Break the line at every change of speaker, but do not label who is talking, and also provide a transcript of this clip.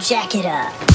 Jack it up.